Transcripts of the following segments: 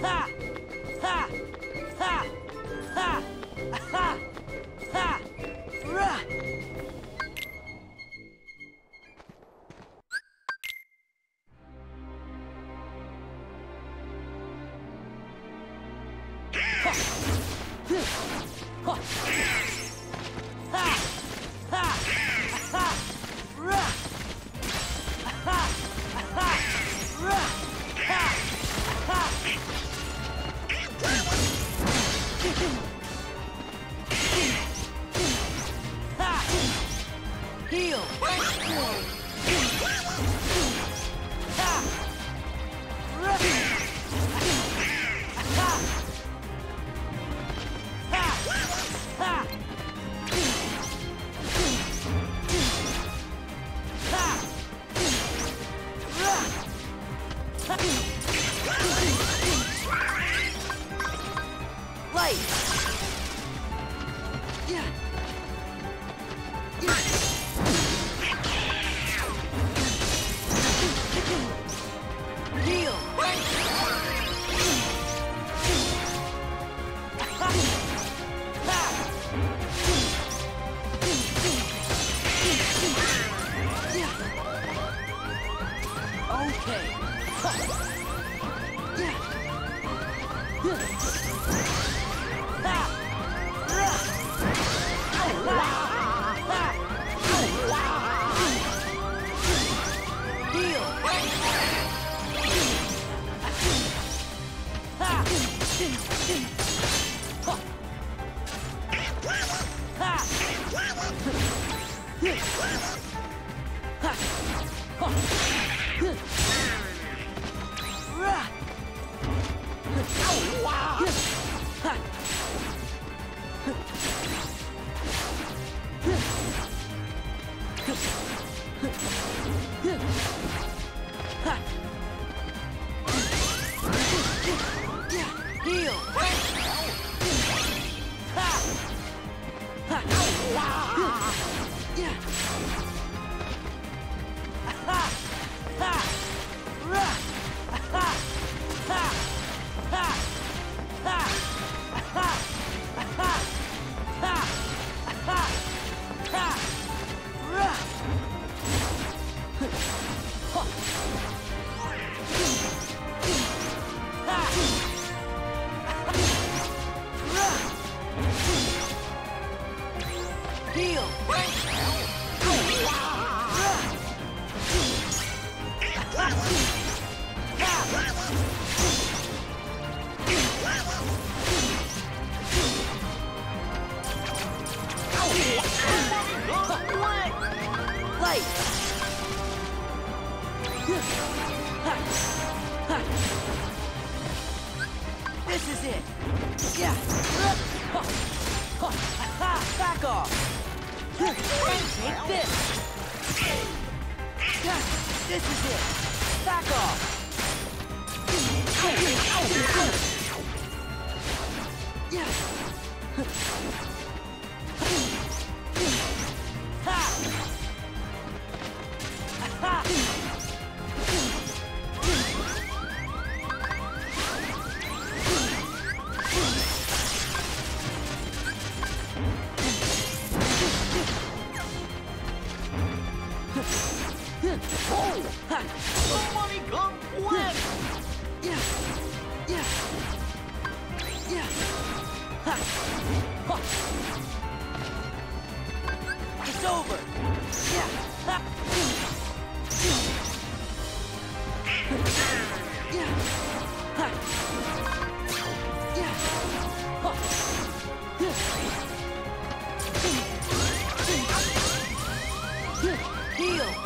Ha! Ha! Ha! Ha! Ha! Ha! Rah! Heal! Okay. Heal! Heal! Light! This is it! Yeah! Back off! Take this! This is it! Back off! Somebody over! Heal!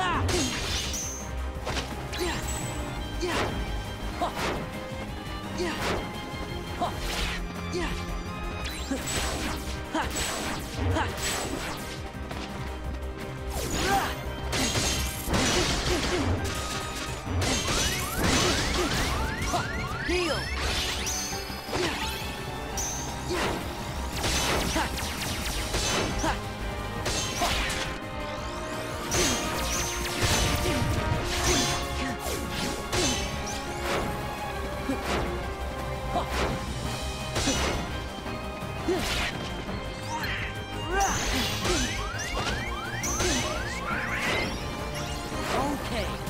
Ha! Okay.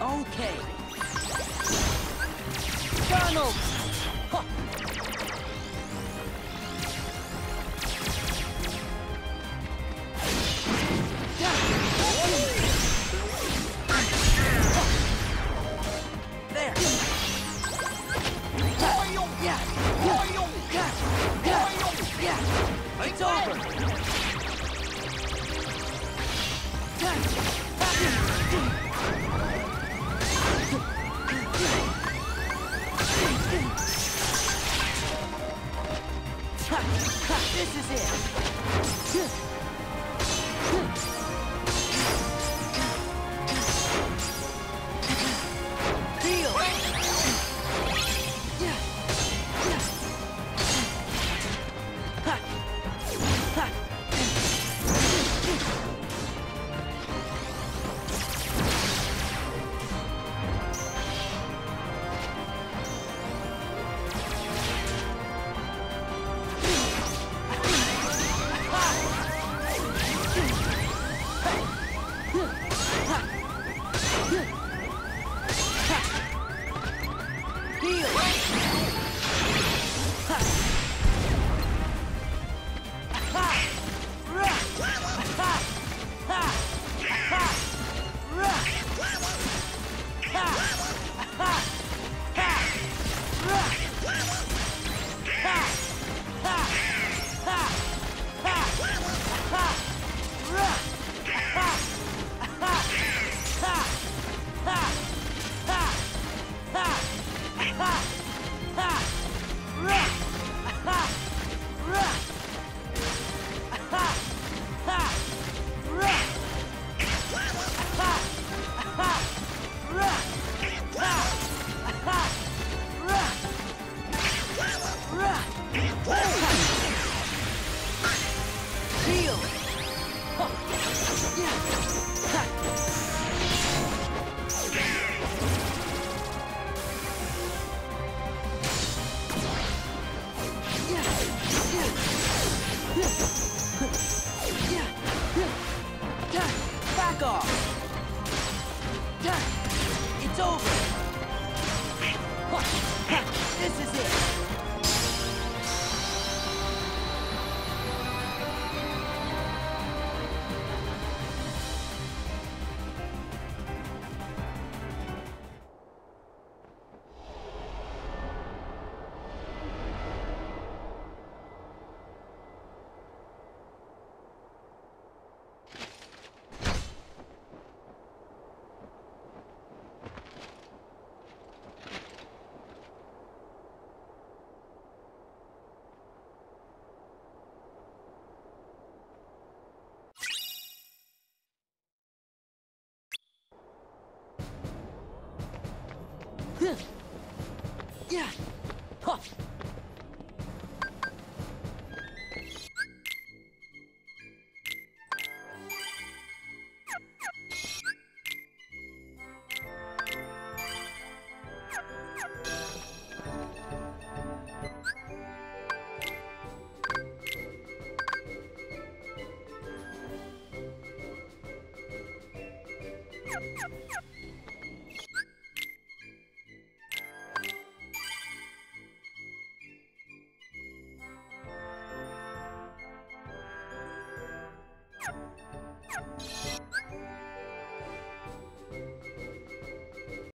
Okay. Donald! This is it. Over. Yeah.